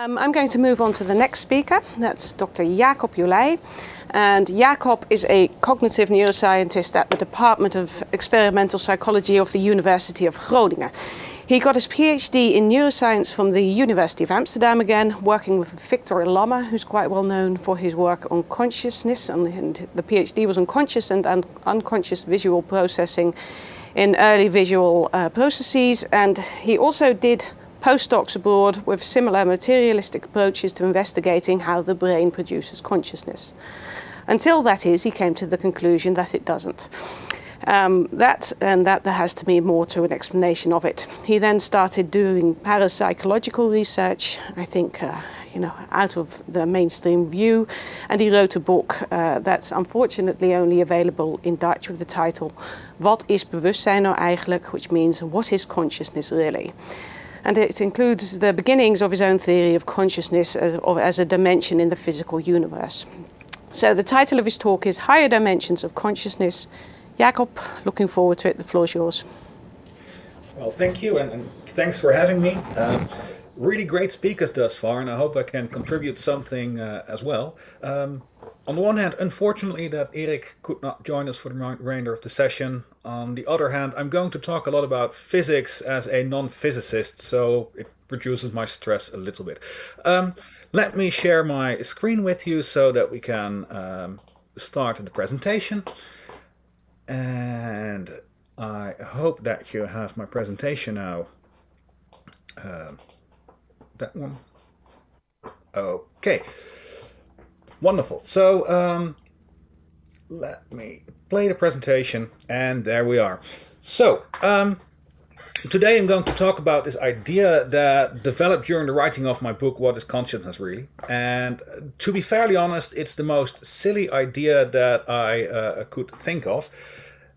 Um, I'm going to move on to the next speaker. That's Dr. Jacob Jolij. And Jacob is a cognitive neuroscientist at the Department of Experimental Psychology of the University of Groningen. He got his PhD in neuroscience from the University of Amsterdam again, working with Victor Lamme, who's quite well known for his work on consciousness. And the PhD was on conscious and un unconscious visual processing in early visual uh, processes. And he also did postdocs abroad with similar materialistic approaches to investigating how the brain produces consciousness. Until that is, he came to the conclusion that it doesn't. Um, that and that there has to be more to an explanation of it. He then started doing parapsychological research, I think, uh, you know, out of the mainstream view, and he wrote a book uh, that's unfortunately only available in Dutch with the title Wat is bewustzijn nou eigenlijk, which means what is consciousness really? And it includes the beginnings of his own theory of consciousness as, of, as a dimension in the physical universe. So the title of his talk is Higher Dimensions of Consciousness. Jacob, looking forward to it. The floor is yours. Well, thank you, and, and thanks for having me. Um, really great speakers thus far, and I hope I can contribute something uh, as well. Um, on the one hand, unfortunately that Eric could not join us for the remainder of the session. On the other hand, I'm going to talk a lot about physics as a non-physicist, so it reduces my stress a little bit. Um, let me share my screen with you so that we can um, start the presentation. And I hope that you have my presentation now. Uh, that one. Okay. Wonderful. So um, let me play the presentation and there we are. So um, today I'm going to talk about this idea that developed during the writing of my book, What is Consciousness Really? And to be fairly honest, it's the most silly idea that I uh, could think of,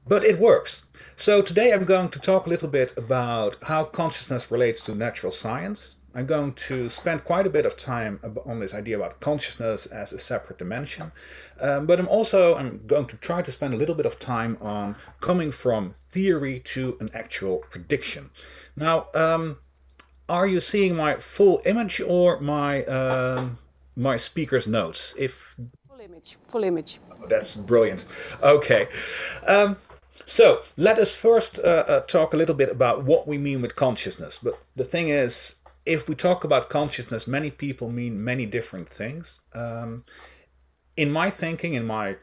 but it works. So today I'm going to talk a little bit about how consciousness relates to natural science, I'm going to spend quite a bit of time on this idea about consciousness as a separate dimension. Um, but I'm also I'm going to try to spend a little bit of time on coming from theory to an actual prediction. Now, um, are you seeing my full image or my uh, my speaker's notes? If full image, full image. Oh, that's brilliant. Okay. Um, so let us first uh, uh, talk a little bit about what we mean with consciousness. But the thing is, if we talk about consciousness, many people mean many different things. Um, in my thinking, in my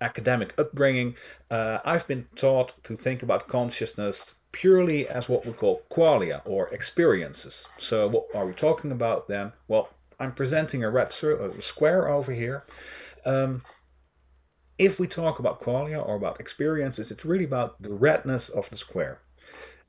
academic upbringing, uh, I've been taught to think about consciousness purely as what we call qualia or experiences. So what are we talking about then? Well, I'm presenting a red square over here. Um, if we talk about qualia or about experiences, it's really about the redness of the square.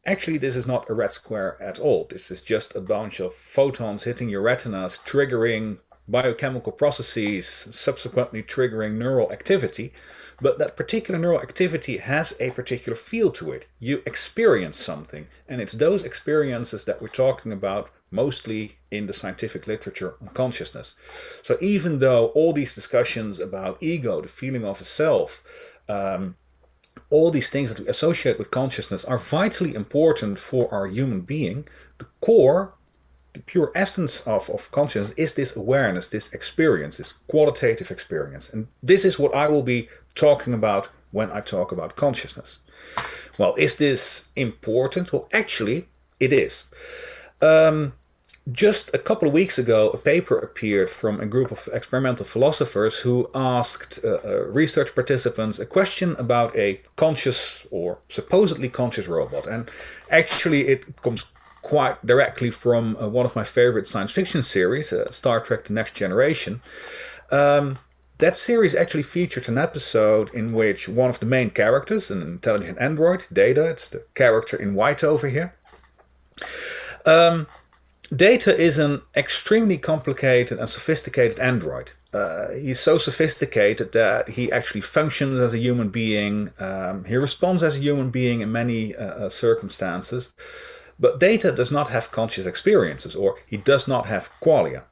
Actually, this is not a red square at all. This is just a bunch of photons hitting your retinas, triggering biochemical processes, subsequently triggering neural activity. But that particular neural activity has a particular feel to it. You experience something, and it's those experiences that we're talking about mostly in the scientific literature on consciousness. So even though all these discussions about ego, the feeling of a self, um, all these things that we associate with consciousness are vitally important for our human being. The core, the pure essence of, of consciousness is this awareness, this experience, this qualitative experience. And this is what I will be talking about when I talk about consciousness. Well, is this important? Well, actually, it is. Um, just a couple of weeks ago, a paper appeared from a group of experimental philosophers who asked uh, uh, research participants a question about a conscious or supposedly conscious robot. And actually, it comes quite directly from uh, one of my favorite science fiction series, uh, Star Trek The Next Generation. Um, that series actually featured an episode in which one of the main characters, an intelligent android, Data, it's the character in white over here, um, Data is an extremely complicated and sophisticated android. Uh, he's so sophisticated that he actually functions as a human being. Um, he responds as a human being in many uh, uh, circumstances. But Data does not have conscious experiences, or he does not have qualia.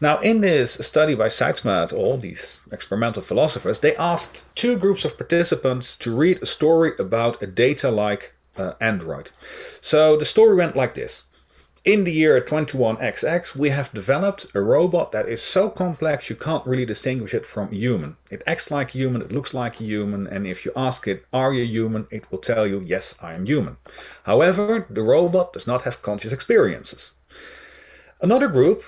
Now, in this study by Sytsma et al., these experimental philosophers, they asked two groups of participants to read a story about a data-like uh, android. So the story went like this. In the year 21XX, we have developed a robot that is so complex you can't really distinguish it from human. It acts like human, it looks like a human, and if you ask it, Are you human? it will tell you, Yes, I am human. However, the robot does not have conscious experiences. Another group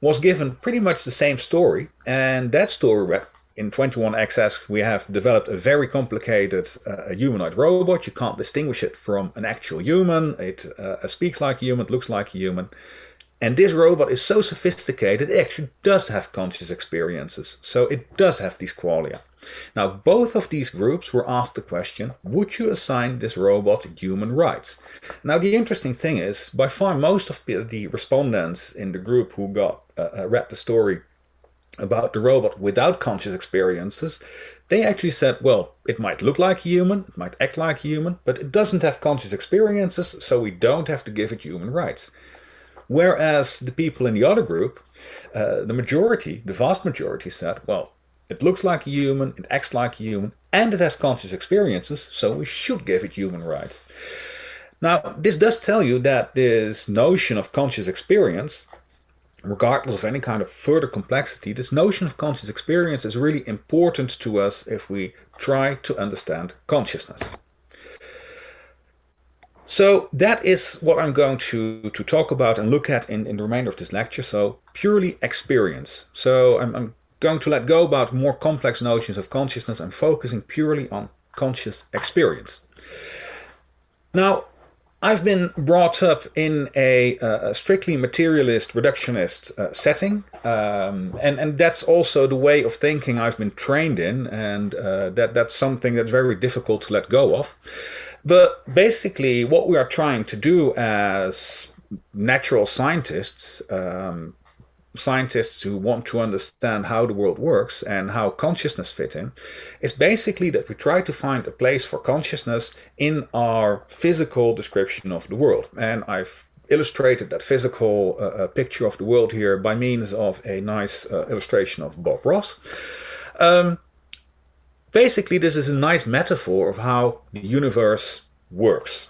was given pretty much the same story, and that story read in 21XX we have developed a very complicated uh, humanoid robot. You can't distinguish it from an actual human. It uh, speaks like a human, looks like a human. And this robot is so sophisticated, it actually does have conscious experiences. So it does have these qualia. Now, both of these groups were asked the question, would you assign this robot human rights? Now, the interesting thing is, by far most of the respondents in the group who got uh, uh read the story about the robot without conscious experiences, they actually said, well, it might look like human, it might act like human, but it doesn't have conscious experiences, so we don't have to give it human rights. Whereas the people in the other group, uh, the majority, the vast majority said, well, it looks like a human, it acts like a human, and it has conscious experiences, so we should give it human rights. Now, this does tell you that this notion of conscious experience regardless of any kind of further complexity, this notion of conscious experience is really important to us if we try to understand consciousness. So that is what I'm going to, to talk about and look at in, in the remainder of this lecture. So purely experience. So I'm, I'm going to let go about more complex notions of consciousness. I'm focusing purely on conscious experience. Now, I've been brought up in a, uh, a strictly materialist, reductionist uh, setting, um, and and that's also the way of thinking I've been trained in, and uh, that that's something that's very difficult to let go of. But basically, what we are trying to do as natural scientists, um, scientists who want to understand how the world works and how consciousness fit in is basically that we try to find a place for consciousness in our physical description of the world. And i've illustrated that physical uh, uh picture of the world here by means of a nice uh, illustration of bob ross. Um, basically this is a nice metaphor of how the universe works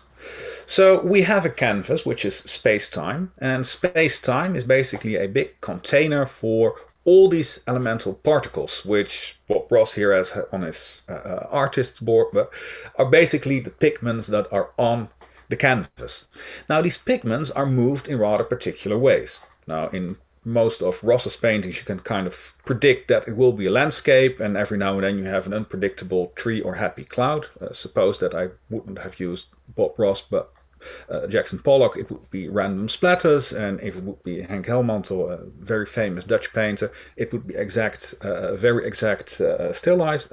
so we have a canvas, which is space-time, and space-time is basically a big container for all these elemental particles, which Bob Ross here has on his uh, uh, artist's board, but are basically the pigments that are on the canvas. Now these pigments are moved in rather particular ways. Now in most of Ross's paintings you can kind of predict that it will be a landscape and every now and then you have an unpredictable tree or happy cloud. Uh, suppose that I wouldn't have used Bob Ross but uh, Jackson Pollock, it would be random splatters, and if it would be Henk Helmantel, a very famous Dutch painter, it would be exact, uh, very exact uh, still lifes.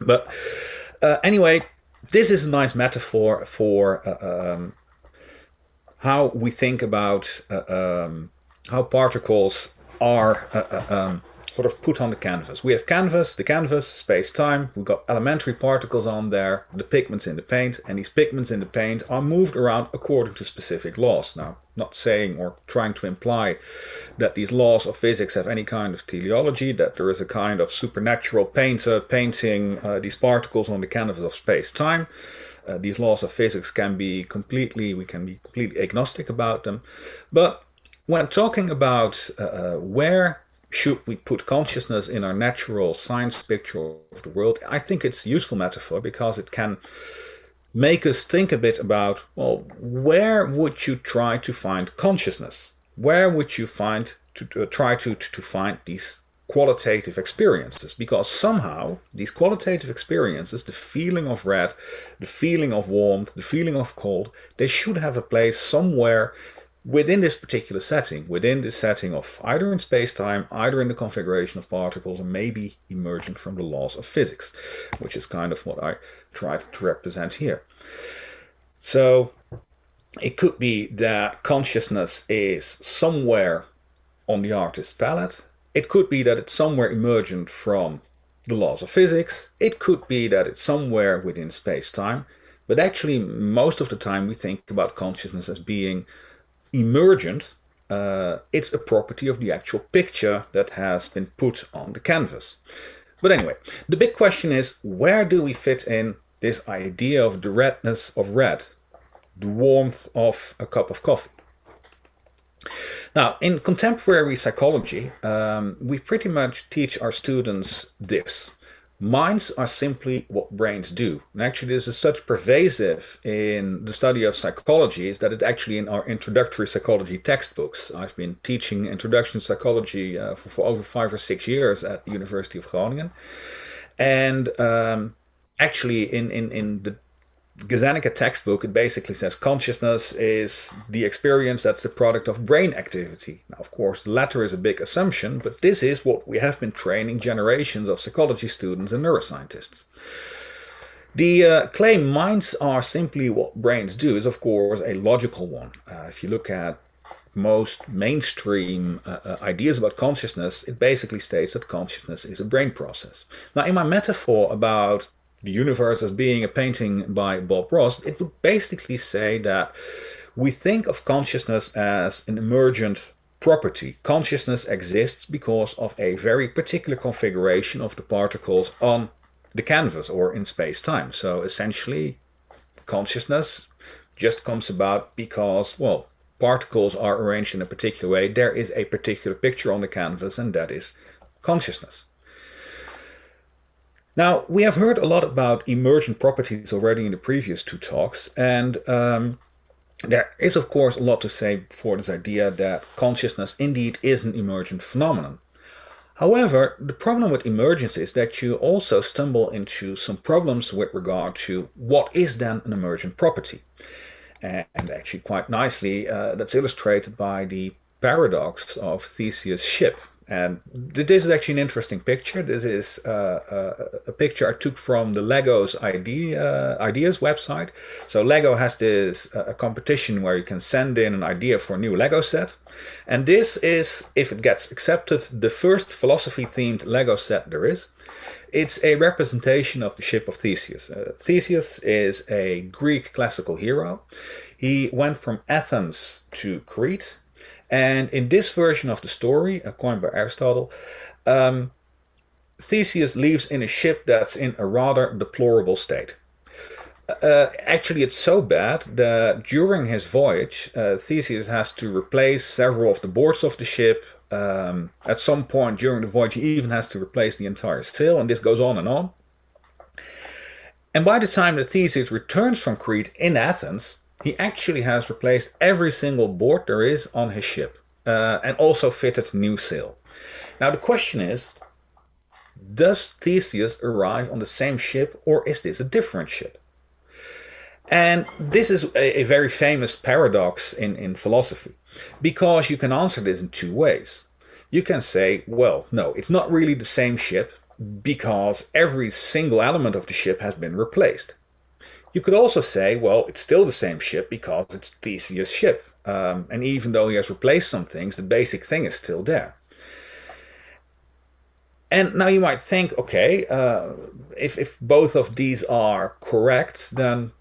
But uh, anyway, this is a nice metaphor for uh, um, how we think about uh, um, how particles are um, sort of put on the canvas. We have canvas, the canvas, space-time, we've got elementary particles on there, the pigments in the paint, and these pigments in the paint are moved around according to specific laws. Now, not saying or trying to imply that these laws of physics have any kind of teleology, that there is a kind of supernatural painter painting uh, these particles on the canvas of space-time. Uh, these laws of physics can be completely, we can be completely agnostic about them. But when talking about uh, uh where should we put consciousness in our natural science picture of the world? I think it's a useful metaphor because it can make us think a bit about, well, where would you try to find consciousness? Where would you find to, uh, try to, to, to find these qualitative experiences? Because somehow these qualitative experiences, the feeling of red, the feeling of warmth, the feeling of cold, they should have a place somewhere within this particular setting, within this setting of either in space-time, either in the configuration of particles, or maybe emergent from the laws of physics, which is kind of what I tried to represent here. So it could be that consciousness is somewhere on the artist's palette. It could be that it's somewhere emergent from the laws of physics. It could be that it's somewhere within space-time. But actually, most of the time we think about consciousness as being emergent, uh, it's a property of the actual picture that has been put on the canvas. But anyway, the big question is where do we fit in this idea of the redness of red, the warmth of a cup of coffee? Now, in contemporary psychology, um, we pretty much teach our students this. Minds are simply what brains do. And actually, this is such pervasive in the study of psychology is that it actually in our introductory psychology textbooks. I've been teaching introduction psychology uh, for, for, over five or six years at the University of Groningen. And um, actually, in, in, in the Gazzaniga textbook, it basically says consciousness is the experience that's the product of brain activity. Now, of course, the latter is a big assumption, but this is what we have been training generations of psychology students and neuroscientists. The uh, claim minds are simply what brains do is, of course, a logical one. Uh, if you look at most mainstream uh, uh ideas about consciousness, it basically states that consciousness is a brain process. Now, in my metaphor about the universe as being a painting by Bob Ross, it would basically say that we think of consciousness as an emergent property. Consciousness exists because of a very particular configuration of the particles on the canvas or in space time. So essentially, consciousness just comes about because, well, particles are arranged in a particular way. There is a particular picture on the canvas, and that is consciousness. Now, we have heard a lot about emergent properties already in the previous two talks, and um, there is, of course, a lot to say for this idea that consciousness indeed is an emergent phenomenon. However, the problem with emergence is that you also stumble into some problems with regard to what is then an emergent property. And actually, quite nicely, uh, that's illustrated by the paradox of Theseus' ship, and this is actually an interesting picture. This is uh, uh, a picture I took from the Lego's idea, uh, ideas website. So Lego has this uh, competition where you can send in an idea for a new Lego set. And this is, if it gets accepted, the first philosophy-themed Lego set there is. It's a representation of the ship of Theseus. Uh, Theseus is a Greek classical hero. He went from Athens to Crete and in this version of the story, coined by Aristotle, um, Theseus lives in a ship that's in a rather deplorable state. Uh, actually, it's so bad that during his voyage, uh, Theseus has to replace several of the boards of the ship. Um, at some point during the voyage, he even has to replace the entire sail, and this goes on and on. And by the time that Theseus returns from Crete in Athens, he actually has replaced every single board there is on his ship uh, and also fitted new sail. Now the question is, does Theseus arrive on the same ship or is this a different ship? And this is a, a very famous paradox in, in philosophy because you can answer this in two ways. You can say, well, no, it's not really the same ship because every single element of the ship has been replaced. You could also say, well, it's still the same ship because it's Theseus' ship. Um, and even though he has replaced some things, the basic thing is still there. And now you might think, okay, uh, if, if both of these are correct, then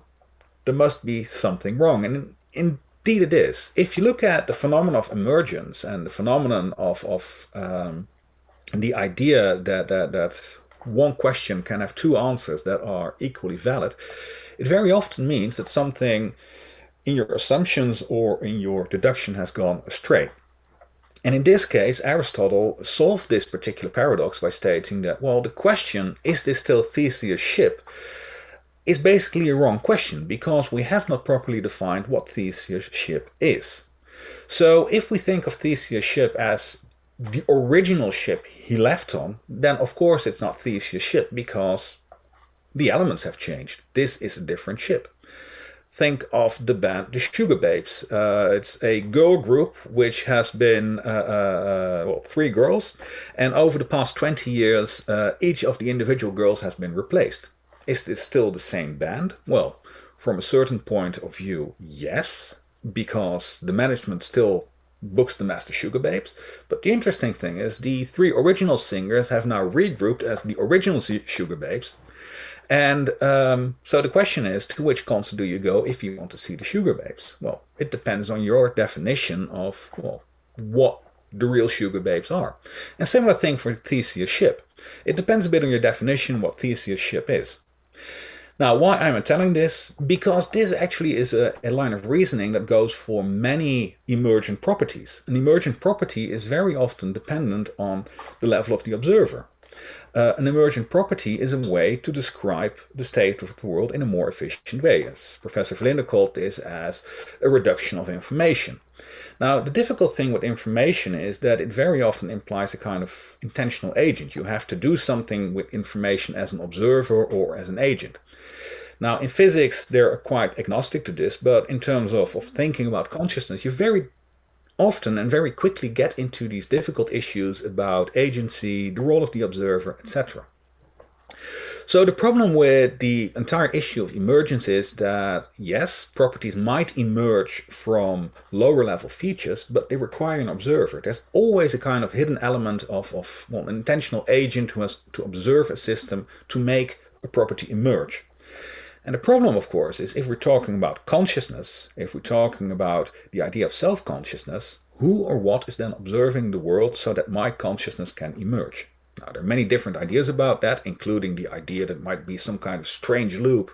there must be something wrong. And indeed it is. If you look at the phenomenon of emergence and the phenomenon of, of um, the idea that, that, that one question can have two answers that are equally valid, it very often means that something in your assumptions or in your deduction has gone astray. And in this case, Aristotle solved this particular paradox by stating that, well, the question, is this still Theseus' ship, is basically a wrong question because we have not properly defined what Theseus' ship is. So if we think of Theseus' ship as the original ship he left on, then of course it's not Theseus' ship because the elements have changed. This is a different ship. Think of the band the Sugababes. Uh, it's a girl group which has been uh, uh, well three girls, and over the past 20 years, uh, each of the individual girls has been replaced. Is this still the same band? Well, from a certain point of view, yes, because the management still books the Master Sugababes. But the interesting thing is the three original singers have now regrouped as the original Sugababes and um, so the question is, to which concert do you go if you want to see the Sugababes? Well, it depends on your definition of well, what the real Sugababes are. And similar thing for Theseus ship. It depends a bit on your definition what Theseus ship is. Now, why am I telling this? Because this actually is a, a, line of reasoning that goes for many emergent properties. An emergent property is very often dependent on the level of the observer. Uh, an emergent property is a way to describe the state of the world in a more efficient way. As Professor Verlinde called this as a reduction of information. Now, the difficult thing with information is that it very often implies a kind of intentional agent. You have to do something with information as an observer or as an agent. Now, in physics, they're quite agnostic to this, but in terms of, of thinking about consciousness, you very often and very quickly get into these difficult issues about agency, the role of the observer, etc. So the problem with the entire issue of emergence is that yes, properties might emerge from lower level features, but they require an observer. There's always a kind of hidden element of, of well, an intentional agent who has to observe a system to make a property emerge. And the problem, of course, is if we're talking about consciousness, if we're talking about the idea of self-consciousness, who or what is then observing the world so that my consciousness can emerge? Now, there are many different ideas about that, including the idea that might be some kind of strange loop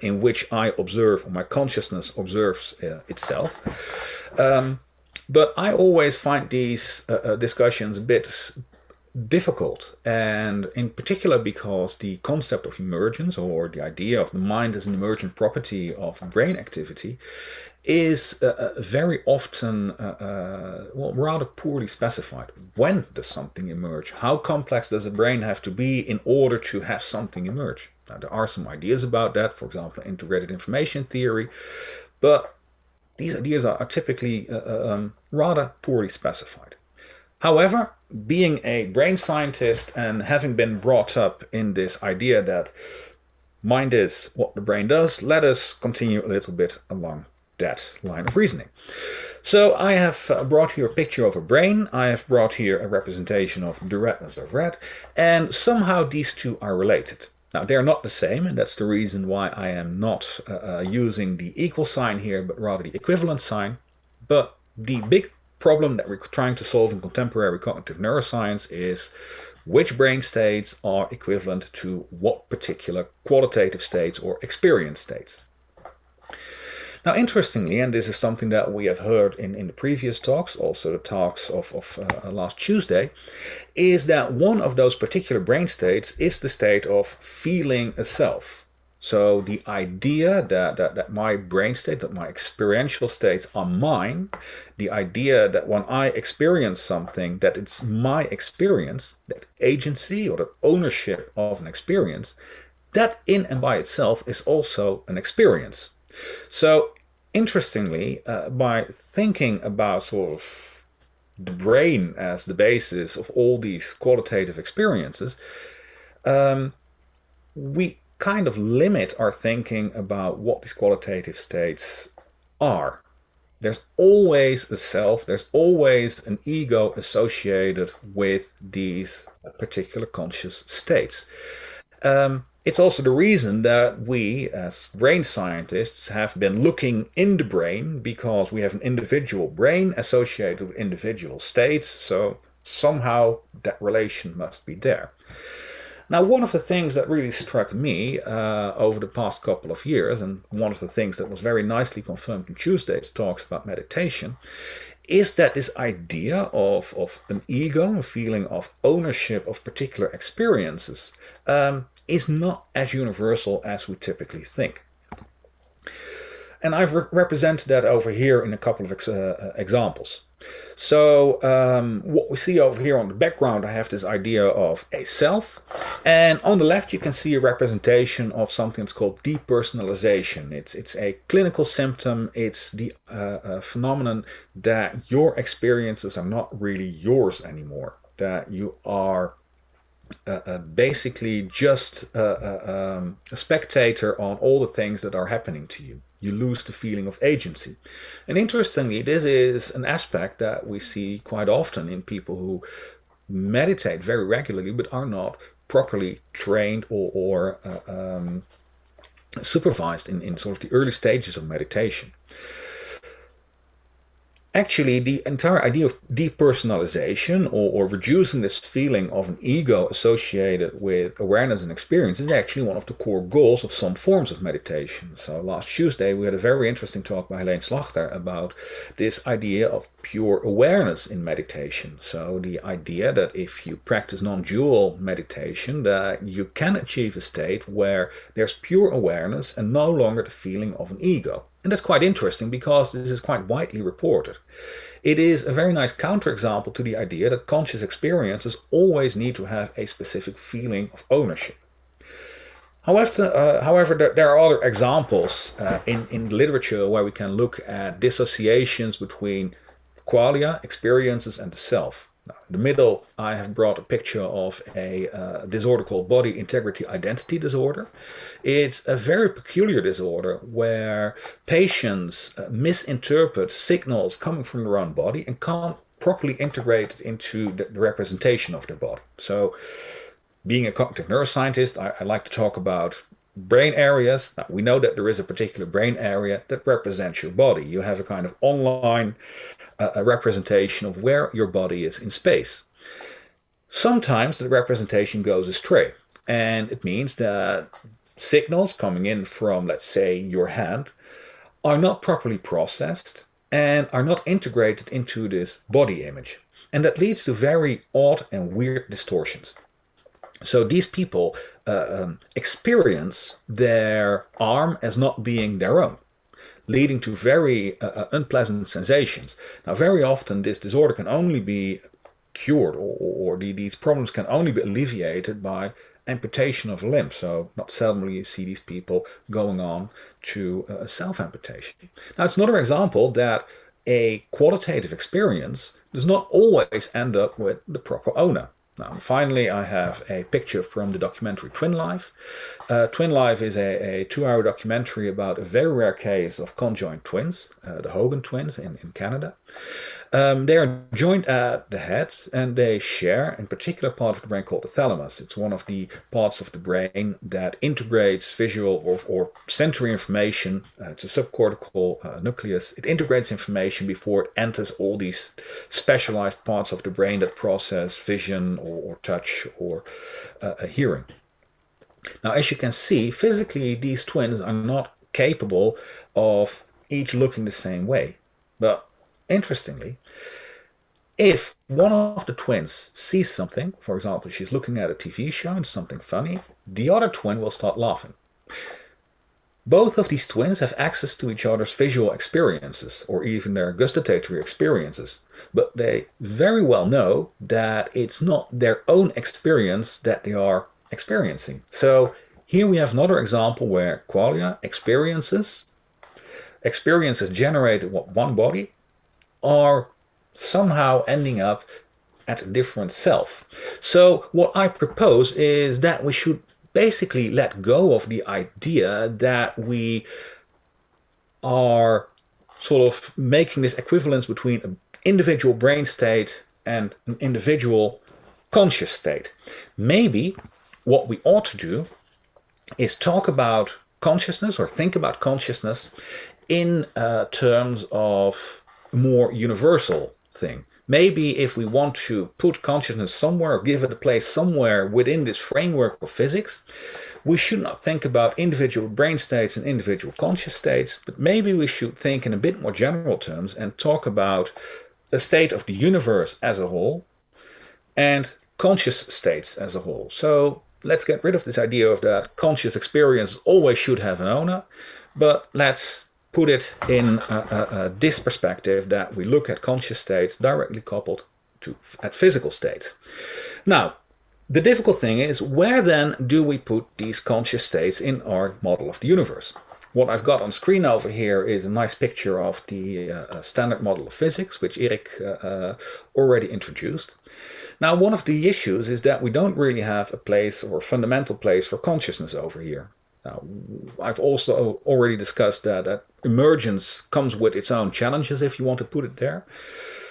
in which I observe, or my consciousness observes uh, itself. Um, but I always find these uh, uh, discussions a bit difficult, and in particular because the concept of emergence, or the idea of the mind as an emergent property of brain activity, is uh, uh, very often uh, uh, well rather poorly specified. When does something emerge? How complex does a brain have to be in order to have something emerge? Now there are some ideas about that, for example, integrated information theory, but these ideas are, typically uh, uh, um, rather poorly specified. However, being a brain scientist and having been brought up in this idea that mind is what the brain does, let us continue a little bit along that line of reasoning. So I have uh, brought here a picture of a brain, I have brought here a representation of the redness of red, and somehow these two are related. Now they're not the same, and that's the reason why I am not uh, uh, using the equal sign here, but rather the equivalent sign. But the big problem that we're trying to solve in contemporary cognitive neuroscience is which brain states are equivalent to what particular qualitative states or experience states. Now, interestingly, and this is something that we have heard in, in the previous talks, also the talks of, of uh, last Tuesday, is that one of those particular brain states is the state of feeling a self. So the idea that, that, that my brain state, that my experiential states are mine, the idea that when I experience something, that it's my experience, that agency or that ownership of an experience, that in and by itself is also an experience. So, interestingly, uh, by thinking about sort of the brain as the basis of all these qualitative experiences, um, we kind of limit our thinking about what these qualitative states are. There's always a self, there's always an ego associated with these particular conscious states. Um, it's also the reason that we, as brain scientists, have been looking in the brain because we have an individual brain associated with individual states, so somehow that relation must be there. Now, one of the things that really struck me uh, over the past couple of years, and one of the things that was very nicely confirmed in Tuesday's talks about meditation, is that this idea of, of an ego, a feeling of ownership of particular experiences, um, is not as universal as we typically think. And I've re represented that over here in a couple of ex uh, examples. So um, what we see over here on the background, I have this idea of a self. And on the left, you can see a representation of something that's called depersonalization. It's, it's a clinical symptom. It's the uh, uh, phenomenon that your experiences are not really yours anymore. That you are uh, uh, basically just uh, uh, um, a spectator on all the things that are happening to you. You lose the feeling of agency. And interestingly, this is an aspect that we see quite often in people who meditate very regularly but are not properly trained or, or uh, um, supervised in, in sort of the early stages of meditation. Actually the entire idea of depersonalization or, or, reducing this feeling of an ego associated with awareness and experience is actually one of the core goals of some forms of meditation. So last Tuesday we had a very interesting talk by Heleen Slagter about this idea of pure awareness in meditation. So the idea that if you practice non-dual meditation that you can achieve a state where there's pure awareness and no longer the feeling of an ego. And that's quite interesting because this is quite widely reported. It is a very nice counterexample to the idea that conscious experiences always need to have a specific feeling of ownership. However, uh, however there, there, are other examples uh, in, in literature where we can look at dissociations between qualia, experiences, and the self. Now, in the middle, I have brought a picture of a uh, disorder called body integrity identity disorder. It's a very peculiar disorder where patients uh, misinterpret signals coming from their own body and can't properly integrate it into the, the representation of their body. So, being a cognitive neuroscientist, I, I like to talk about brain areas. Now, we know that there is a particular brain area that represents your body. You have a kind of online uh, representation of where your body is in space. Sometimes the representation goes astray, and it means that signals coming in from, let's say, your hand are not properly processed and are not integrated into this body image. And that leads to very odd and weird distortions. So these people uh, um, experience their arm as not being their own, leading to very uh, uh, unpleasant sensations. Now, very often this disorder can only be cured, or, or the, these problems can only be alleviated by amputation of a limb. So not seldomly you see these people going on to a self-amputation. Now, it's another example that a qualitative experience does not always end up with the proper owner. Now, finally, I have a picture from the documentary Twin Life. Uh, Twin Life is a, a two hour documentary about a very rare case of conjoined twins, uh, the Hogan twins in, in Canada. Um, they are joined at the heads and they share a particular part of the brain called the thalamus. It's one of the parts of the brain that integrates visual or, or sensory information. Uh, it's a subcortical uh, nucleus. It integrates information before it enters all these specialized parts of the brain that process vision or, or touch or uh, hearing. Now, as you can see, physically, these twins are not capable of each looking the same way. But Interestingly, if one of the twins sees something, for example, she's looking at a TV show and something funny, the other twin will start laughing. Both of these twins have access to each other's visual experiences or even their gustatory experiences, but they very well know that it's not their own experience that they are experiencing. So here we have another example where qualia experiences, experiences generated what one body are somehow ending up at a different self. So what I propose is that we should basically let go of the idea that we are sort of making this equivalence between an individual brain state and an individual conscious state. Maybe what we ought to do is talk about consciousness or think about consciousness in uh, terms of more universal thing. Maybe if we want to put consciousness somewhere or give it a place somewhere within this framework of physics, we should not think about individual brain states and individual conscious states, but maybe we should think in a bit more general terms and talk about the state of the universe as a whole and conscious states as a whole. So let's get rid of this idea of that conscious experience always should have an owner, but let's put it in this perspective that we look at conscious states directly coupled to at physical states. Now, the difficult thing is where then do we put these conscious states in our model of the universe? What I've got on screen over here is a nice picture of the uh, standard model of physics, which Eric uh, uh, already introduced. Now, one of the issues is that we don't really have a place or a fundamental place for consciousness over here. Now, I've also already discussed that, that emergence comes with its own challenges, if you want to put it there.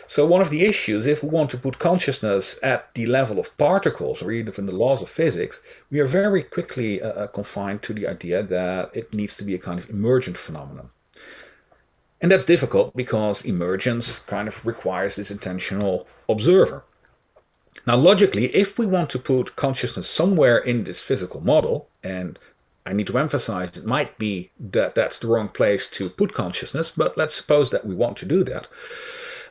So one of the issues, if we want to put consciousness at the level of particles or even the laws of physics, we are very quickly uh, uh, confined to the idea that it needs to be a kind of emergent phenomenon. And that's difficult because emergence kind of requires this intentional observer. Now, logically, if we want to put consciousness somewhere in this physical model, and I need to emphasize it might be that that's the wrong place to put consciousness, but let's suppose that we want to do that.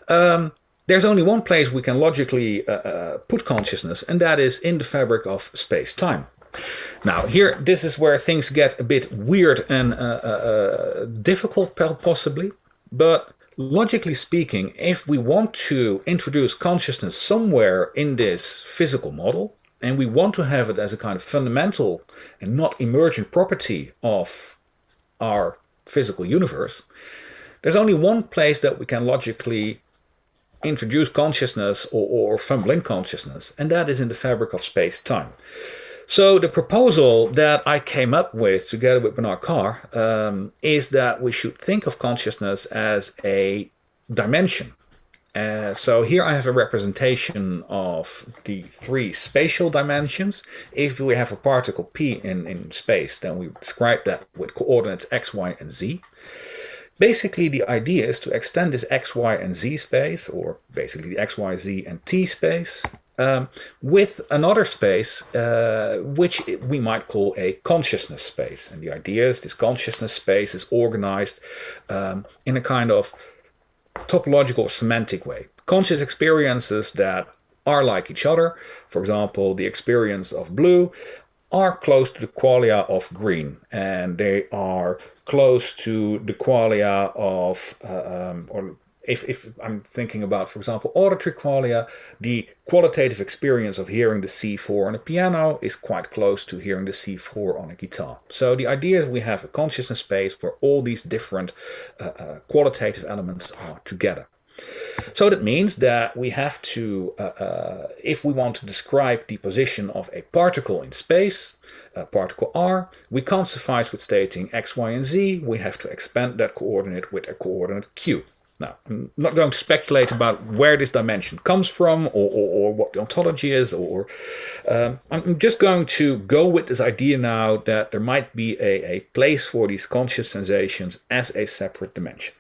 Um, there's only one place we can logically uh, uh, put consciousness, and that is in the fabric of space time. Now, here, this is where things get a bit weird and uh, uh, uh difficult, possibly, but logically speaking, if we want to introduce consciousness somewhere in this physical model, and we want to have it as a kind of fundamental and not emergent property of our physical universe, there's only one place that we can logically introduce consciousness or, or fumble in consciousness, and that is in the fabric of space-time. So the proposal that I came up with together with Bernard Carr um, is that we should think of consciousness as a dimension. Uh, so here I have a representation of the three spatial dimensions. If we have a particle p in, in space, then we describe that with coordinates x, y, and z. Basically, the idea is to extend this x, y, and z space, or basically the x, y, z, and t space, um, with another space uh, which we might call a consciousness space. And the idea is this consciousness space is organized um, in a kind of topological semantic way. Conscious experiences that are like each other, for example, the experience of blue, are close to the qualia of green and they are close to the qualia of, uh, um, or if, if I'm thinking about, for example, auditory qualia, the qualitative experience of hearing the C4 on a piano is quite close to hearing the C4 on a guitar. So the idea is we have a consciousness space where all these different uh, uh, qualitative elements are together. So that means that we have to, uh, uh, if we want to describe the position of a particle in space, uh, particle r, we can't suffice with stating x, y, and z. We have to expand that coordinate with a coordinate q. Now, I'm not going to speculate about where this dimension comes from or, or, or what the ontology is, or um, I'm just going to go with this idea now that there might be a, a place for these conscious sensations as a separate dimension.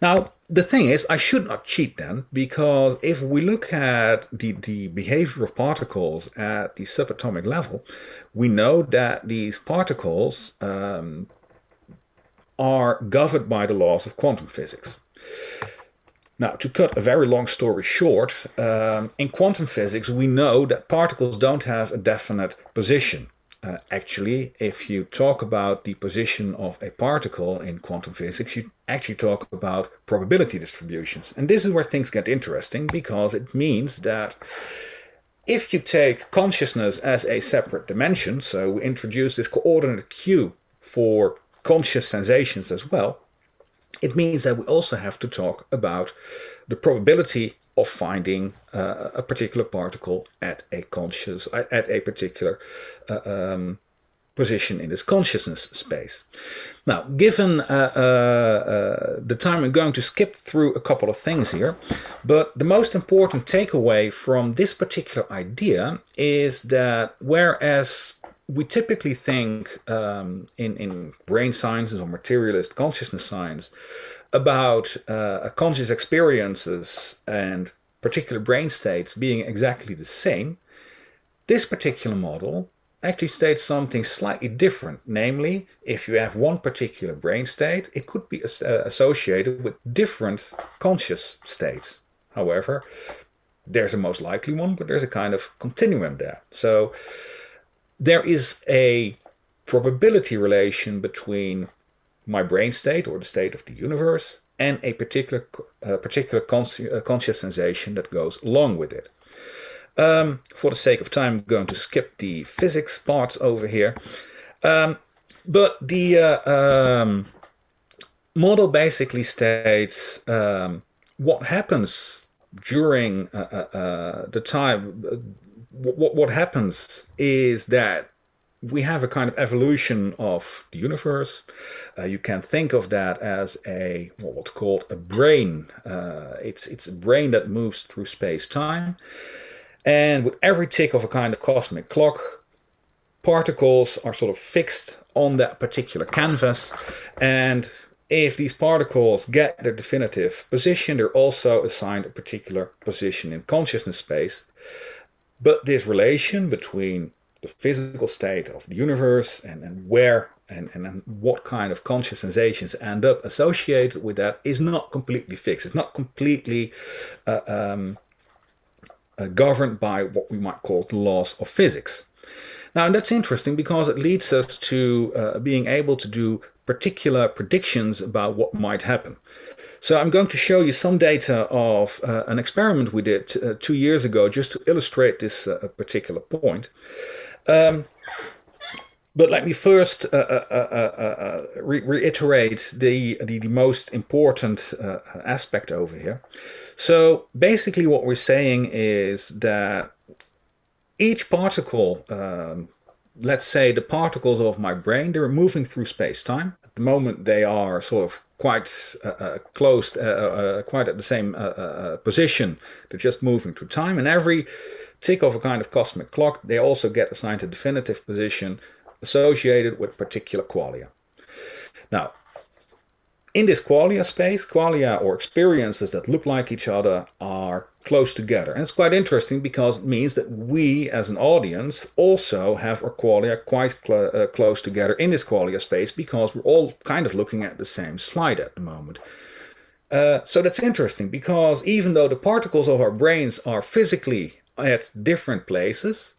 Now, the thing is, I should not cheat then, because if we look at the, the behavior of particles at the subatomic level, we know that these particles um, are governed by the laws of quantum physics. Now, to cut a very long story short, um, in quantum physics we know that particles don't have a definite position. Uh, actually, if you talk about the position of a particle in quantum physics, you actually talk about probability distributions. And this is where things get interesting because it means that if you take consciousness as a separate dimension, so we introduce this coordinate q for conscious sensations as well, it means that we also have to talk about the probability of finding uh, a particular particle at a conscious at a particular uh, um, position in this consciousness space. Now, given uh, uh, uh, the time, I'm going to skip through a couple of things here, but the most important takeaway from this particular idea is that whereas we typically think um, in, in brain sciences or materialist consciousness science about uh, conscious experiences and particular brain states being exactly the same, this particular model actually states something slightly different. Namely, if you have one particular brain state, it could be as, uh, associated with different conscious states. However, there's a most likely one, but there's a kind of continuum there. So there is a probability relation between my brain state or the state of the universe and a particular uh, particular consci uh, conscious sensation that goes along with it. Um, for the sake of time, I'm going to skip the physics parts over here. Um, but the uh, um, model basically states um, what happens during uh, uh, uh the time what, what happens is that we have a kind of evolution of the universe. Uh, you can think of that as a well, what's called a brane. Uh, it's it's a brane that moves through space time, and with every tick of a kind of cosmic clock, particles are sort of fixed on that particular canvas, and if these particles get their definitive position, they're also assigned a particular position in consciousness space. But this relation between the physical state of the universe and, and where and, and, and what kind of conscious sensations end up associated with that is not completely fixed. It's not completely uh, um, uh, governed by what we might call the laws of physics. Now, and that's interesting because it leads us to uh, being able to do particular predictions about what might happen. So I'm going to show you some data of uh, an experiment we did uh, two years ago just to illustrate this uh, particular point. Um, but let me first uh, uh, uh, re reiterate the, the, the, most important aspect over here. So basically what we're saying is that each particle, um, let's say the particles of my brain, they're moving through space-time. The moment they are sort of quite uh, uh, close, uh, uh, quite at the same position. They're just moving through time. And every tick of a kind of cosmic clock, they also get assigned a definitive position associated with particular qualia. Now, in this qualia space, qualia or experiences that look like each other are close together. And it's quite interesting because it means that we as an audience also have our qualia quite cl uh, close together in this qualia space because we're all kind of looking at the same slide at the moment. Uh, so that's interesting because even though the particles of our brains are physically at different places,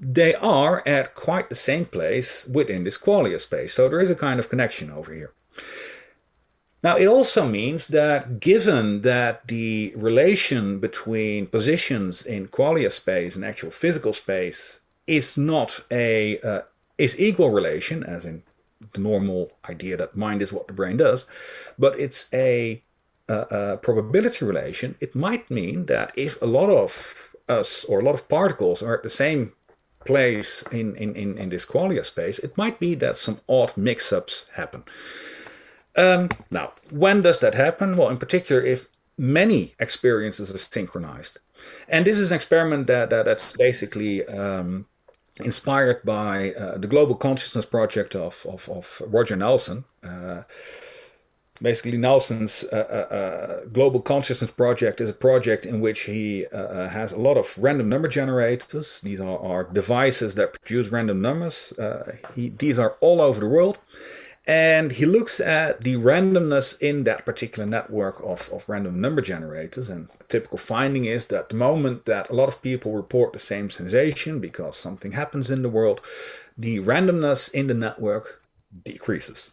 they are at quite the same place within this qualia space. So there is a kind of connection over here. Now, it also means that given that the relation between positions in qualia space and actual physical space is not a uh, is equal relation, as in the normal idea that mind is what the brain does, but it's a, a, a probability relation, it might mean that if a lot of us or a lot of particles are at the same place in, in, in, in this qualia space, it might be that some odd mix-ups happen. Um, now, when does that happen? Well, in particular, if many experiences are synchronized. And this is an experiment that, that that's basically um, inspired by uh, the Global Consciousness Project of, of, of Roger Nelson. Uh, basically, Nelson's uh, uh, uh Global Consciousness Project is a project in which he uh, has a lot of random number generators. These are, are devices that produce random numbers. He, these are all over the world and he looks at the randomness in that particular network of, of random number generators. And a typical finding is that the moment that a lot of people report the same sensation because something happens in the world, the randomness in the network decreases.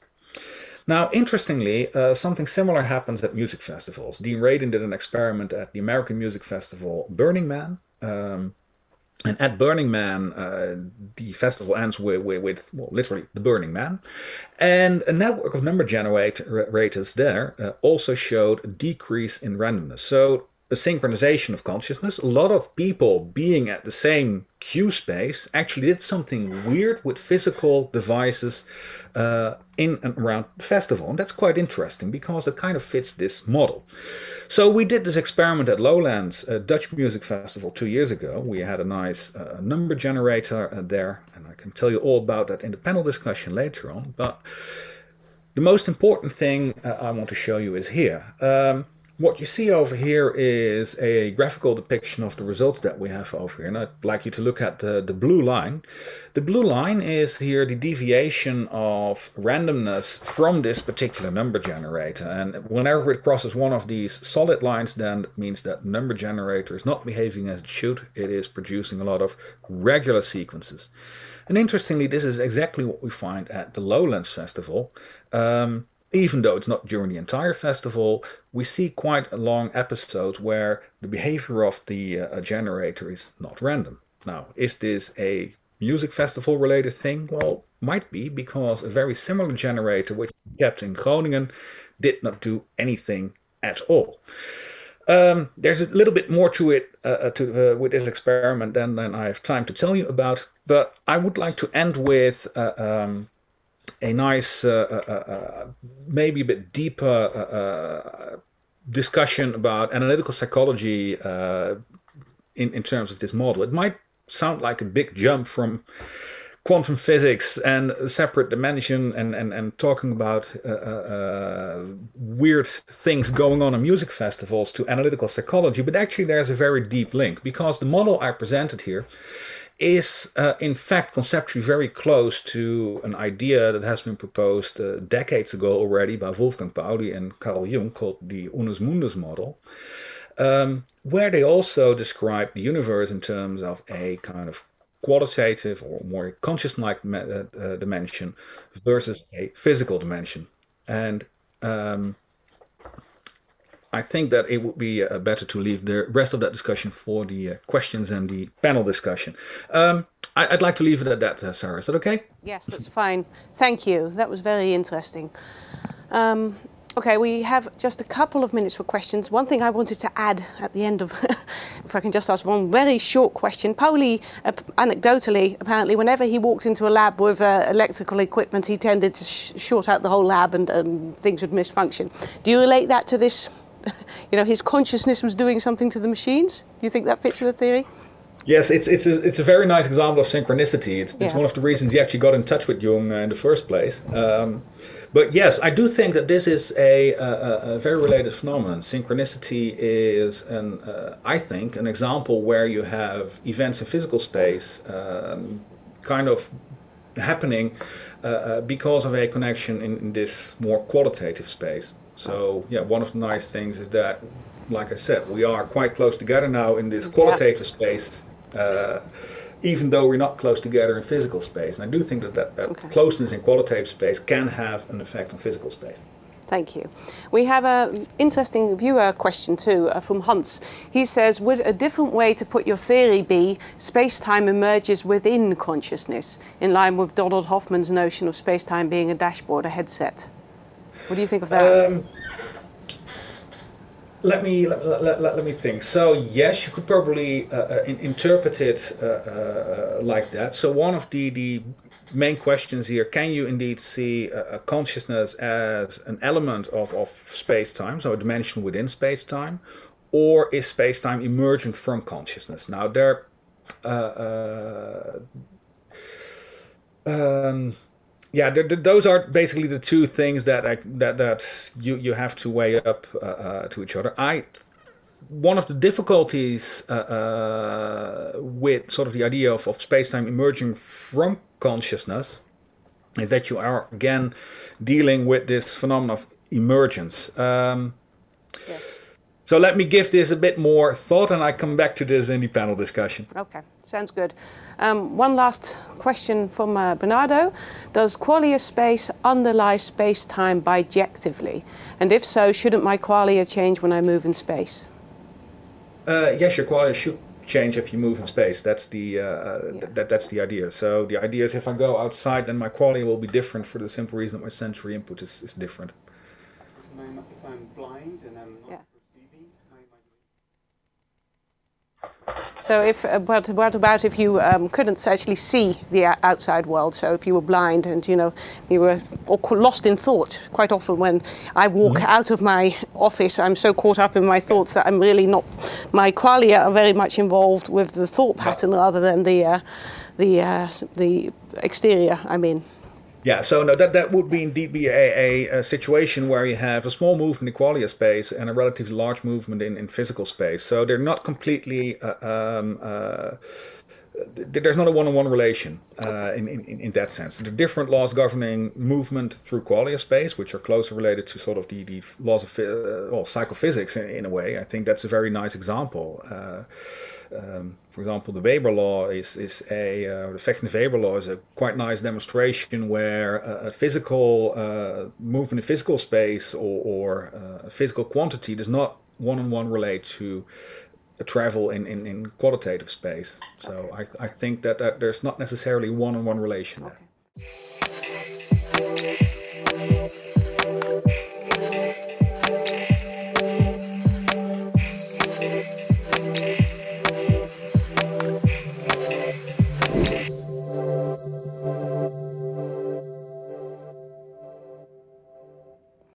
Now, interestingly, uh, something similar happens at music festivals. Dean Radin did an experiment at the American Music Festival Burning Man. Um, and at Burning Man, uh, the festival ends with, with, with, well, literally the Burning Man. And a network of number generators there uh, also showed a decrease in randomness. So a synchronization of consciousness. A lot of people being at the same Q space actually did something weird with physical devices uh, in and around the festival. And that's quite interesting because it kind of fits this model. So we did this experiment at Lowlands uh, Dutch Music Festival two years ago. We had a nice uh, number generator uh, there, and I can tell you all about that in the panel discussion later on. But the most important thing uh, I want to show you is here. Um, what you see over here is a graphical depiction of the results that we have over here. And I'd like you to look at the, the blue line. The blue line is here the deviation of randomness from this particular number generator. And whenever it crosses one of these solid lines, then it means that number generator is not behaving as it should. It is producing a lot of regular sequences. And interestingly, this is exactly what we find at the Lowlands Festival. Um, even though it's not during the entire festival, we see quite a long episode where the behavior of the uh, generator is not random. Now, is this a music festival related thing? Well, might be because a very similar generator which kept in Groningen did not do anything at all. Um, there's a little bit more to it uh, uh to, uh, with this experiment than, than I have time to tell you about, but I would like to end with uh, um, a nice, uh, uh, uh, maybe a bit deeper discussion about analytical psychology in, in terms of this model. It might sound like a big jump from quantum physics and separate dimension and, and, and talking about uh, uh, weird things going on in music festivals to analytical psychology, but actually there's a very deep link because the model I presented here is uh, in fact conceptually very close to an idea that has been proposed uh, decades ago already by Wolfgang Pauli and Carl Jung called the Unus Mundus model, um, where they also describe the universe in terms of a kind of qualitative or more conscious-like uh, uh, dimension versus a physical dimension. And um, I think that it would be uh, better to leave the rest of that discussion for the uh, questions and the panel discussion. Um, I, would like to leave it at that, uh, Sarah. Is that okay? Yes, that's fine. Thank you. That was very interesting. Um, Okay, we have just a couple of minutes for questions. One thing I wanted to add at the end of, if I can just ask one very short question. Pauli, anecdotally, apparently, whenever he walked into a lab with uh, electrical equipment, he tended to sh short out the whole lab and um, things would misfunction. Do you relate that to this? you know, his consciousness was doing something to the machines? Do you think that fits with the theory? Yes, it's it's a it's a very nice example of synchronicity. It's, it's one of the reasons he actually got in touch with Jung uh, in the first place. Um, but yes, I do think that this is a, a, a very related phenomenon. Synchronicity is, an, uh, I think, an example where you have events in physical space um, kind of happening uh, uh, because of a connection in, in, this more qualitative space. So, yeah, one of the nice things is that, like I said, we are quite close together now in this qualitative yeah. space. Uh, even though we're not close together in physical space. And I do think that that, that okay. closeness in qualitative space can have an effect on physical space. Thank you. We have an interesting viewer question too uh, from Hans. He says, would a different way to put your theory be space-time emerges within consciousness, in line with Donald Hoffman's notion of space-time being a dashboard, a headset? What do you think of that? Um, let me let, let, let, me think. So yes, you could probably uh, uh in, interpret it uh, uh, like that. So one of the the main questions here: Can you indeed see consciousness as an element of of space time, so a dimension within space time, or is space time emergent from consciousness? Now there. Uh, um, yeah, those are basically the two things that I, that that you you have to weigh up uh, uh, to each other. I one of the difficulties uh, uh with sort of the idea of, of space-time emerging from consciousness is that you are again dealing with this phenomenon of emergence. Um, yeah. So let me give this a bit more thought, and I come back to this in the panel discussion. Okay, sounds good. Um, one last question from uh, Bernardo. Does qualia space underlie space-time bijectively? And if so, shouldn't my qualia change when I move in space? Uh, yes, your qualia should change if you move in space. That's the uh, uh yeah. th that's the idea. So the idea is if I go outside, then my qualia will be different for the simple reason that my sensory input is, is different. If I'm blind and I'm not yeah. So if, uh, what, what about if you um, couldn't actually see the outside world? So if you were blind and, you know, you were lost in thought. Quite often when I walk -hmm. out of my office, I'm so caught up in my thoughts that I'm really not, my qualia are very much involved with the thought pattern rather than the, uh, the, uh, the exterior, I mean. Yeah, so no, that, that would be indeed be a, a, a, situation where you have a small movement in qualia space and a relatively large movement in, in physical space. So they're not completely, uh, um, uh, there's not a one-on-one relation uh, in, in, in that sense. There are different laws governing movement through qualia space, which are closely related to sort of the, the laws of uh, well, psychophysics in, in, a way. I think that's a very nice example. Um, for example, the Weber law is, is a, uh, the Fechner Weber law is a quite nice demonstration where a, a physical uh, movement in physical space or, or uh, a physical quantity does not one-on-one relate to a travel in, in, in qualitative space. So I, I think that, that there's not necessarily one-on-one relation okay. there.